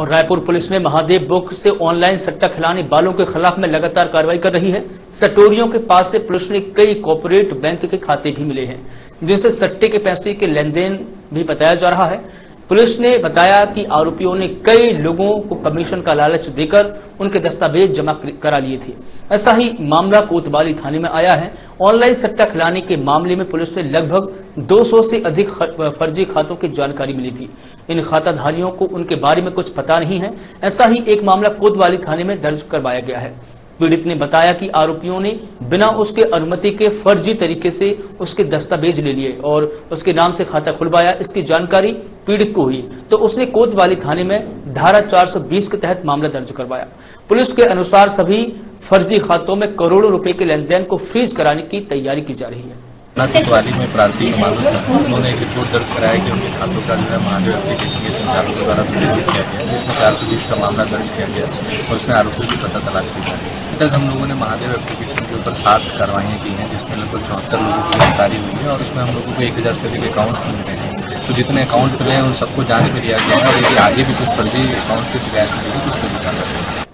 और रायपुर पुलिस ने महादेव बुक से ऑनलाइन सट्टा खिलाने वालों के खिलाफ में लगातार कार्रवाई कर रही है। सटोरियों के पास से पुलिस ने कई कॉपोरेट बैंक के खाते भी मिले हैं। जिनसे सट्टे के पैसे के लेन देन भी बताया जा रहा है। पुलिस ने बताया कि आरोपियों ने कई लोगों को कमीशन का लालच देकर उनके दस्तावेज़ जमा करा लिए थे। ऐसा ही मामला कोतवाली थाने में आया है। ऑनलाइन सट्टा खिलाने के मामले में पुलिस ने लगभग 200 से अधिक फर्जी खातों की जानकारी मिली थी। इन खाताधारियों को उनके बारे में कुछ पता नहीं है। ऐसा ही एक मामला कोतवाली थाने में दर्ज करवाया गया है। पीड़ित ने बताया कि आरोपियों ने बिना उसके अनुमति के फर्जी तरीके से उसके दस्तावेज़ ले लिए और उसके नाम से खाता खुलवाया। इसकी जानकारी पीड़ित को हुई। तो उसने कोतवाली थाने में धारा 420 के तहत मामला दर्ज करवाया। पुलिस के अनुसार सभी फर्जी खातों में करोड़ों रुपए के लेन देन को फ्रीज कराने की तैयारी की जा रही है। कोतवाली में प्रांतीय उन्होंने एक रिपोर्ट दर्ज कराया कि उनके खातों का जो है महादेव एप्लीकेशन के संचालकों द्वारा दुरुपयोग किया गया जिसमें चार सौ बीस का मामला दर्ज किया गया और उसमें आरोपियों की पता तलाश की है। अभी तक हम लोगों ने महादेव एप्लीकेशन के ऊपर सात कार्रवाइयाँ की हैं, जिसमें लगभग चौहत्तर लोगों की गिरफ्तारी हुई है और उसमें हम लोगों को एक हज़ार से अधिक अकाउंट्स रहे हैं। तो जितने अकाउंट मिले हैं, उन सबको जाँच में लिया गया है और यदि आगे भी कुछ फर्जी अकाउंट की शिकायत मिलेगी तो उसको जाएगा